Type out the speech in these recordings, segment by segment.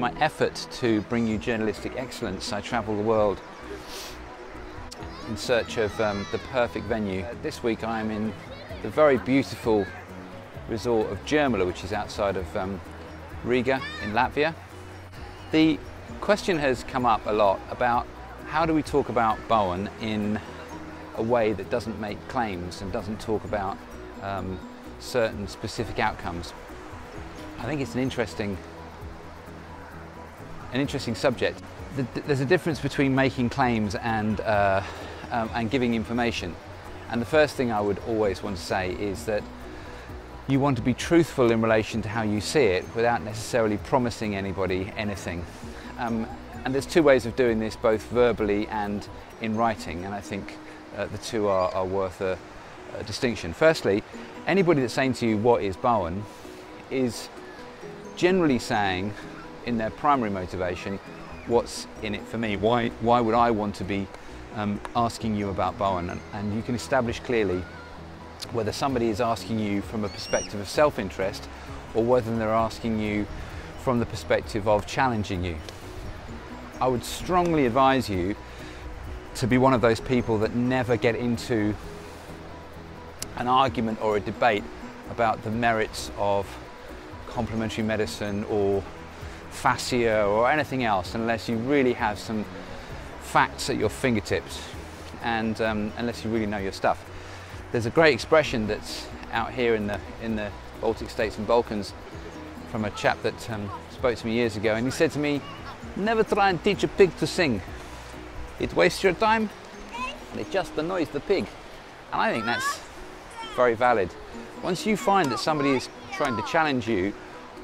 in my effort to bring you journalistic excellence, I travel the world in search of um, the perfect venue. Uh, this week I am in the very beautiful resort of Jurmala, which is outside of um, Riga in Latvia. The question has come up a lot about how do we talk about Bowen in a way that doesn't make claims and doesn't talk about um, certain specific outcomes. I think it's an interesting, an interesting subject. There's a difference between making claims and, uh, um, and giving information. And the first thing I would always want to say is that you want to be truthful in relation to how you see it without necessarily promising anybody anything. Um, and there's two ways of doing this, both verbally and in writing, and I think uh, the two are, are worth a, a, distinction. Firstly, anybody that's saying to you, what is Bowen, is generally saying in their primary motivation, what's in it for me? Why, why would I want to be um, asking you about Bowen? And, and you can establish clearly whether somebody is asking you from a perspective of self-interest or whether they're asking you from the perspective of challenging you. I would strongly advise you to be one of those people that never get into an argument or a debate about the merits of complementary medicine or fascia or anything else unless you really have some facts at your fingertips and um, unless you really know your stuff. There's a great expression that's out here in the, in the Baltic states and Balkans from a chap that um, spoke to me years ago and he said to me, never try and teach a pig to sing. It wastes your time and it just annoys the pig. And I think that's very valid. Once you find that somebody is trying to challenge you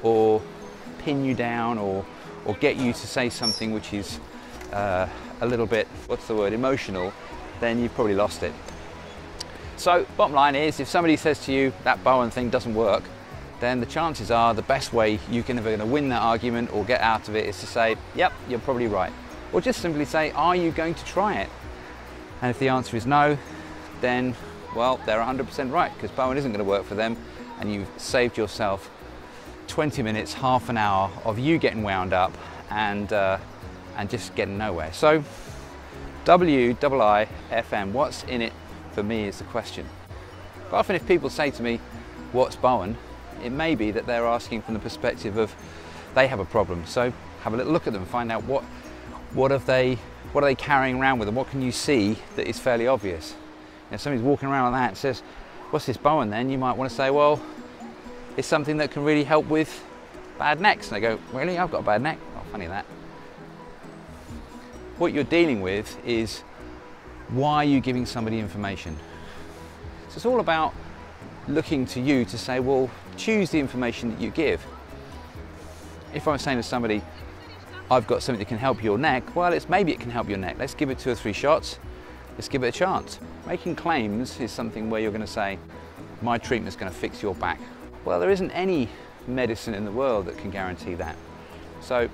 or pin you down or, or get you to say something which is uh, a little bit, what's the word, emotional, then you've probably lost it. So bottom line is, if somebody says to you that Bowen thing doesn't work, then the chances are the best way you can ever going to win that argument or get out of it is to say, yep, you're probably right. Or just simply say, are you going to try it? And if the answer is no, then, well, they're 100% right because Bowen isn't going to work for them and you've saved yourself 20 minutes, half an hour of you getting wound up and, uh, and just getting nowhere. So W-I-I-F-M, what's in it for me is the question. But often if people say to me, what's Bowen? It may be that they're asking from the perspective of they have a problem. So have a little look at them, find out what, what, have they, what are they carrying around with them? What can you see that is fairly obvious? If somebody's walking around like that and says, what's this Bowen then? You might want to say, well, it's something that can really help with bad necks. And they go, really? I've got a bad neck? Oh, funny that. What you're dealing with is why are you giving somebody information? So it's all about looking to you to say, well, choose the information that you give. If I'm saying to somebody, I've got something that can help your neck, well, it's maybe it can help your neck. Let's give it two or three shots. Let's give it a chance. Making claims is something where you're going to say, my treatment is going to fix your back. Well, there isn't any medicine in the world that can guarantee that. So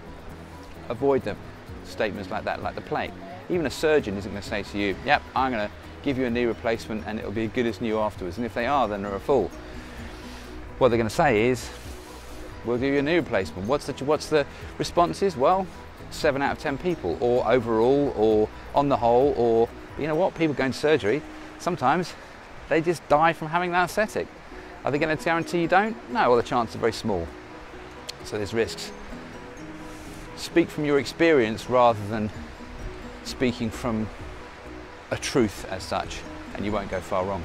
avoid the statements like that, like the plague. Even a surgeon isn't going to say to you, yep, I'm going to give you a knee replacement and it'll be as good as new afterwards. And if they are, then they're a fool. What they're going to say is, we'll give you a knee replacement. What's the, what's the responses? Well, seven out of 10 people, or overall, or on the whole, or you know what, people going to surgery, sometimes they just die from having that anesthetic. Are they going to guarantee you don't? No, well the chances are very small. So there's risks. Speak from your experience rather than speaking from a truth as such, and you won't go far wrong.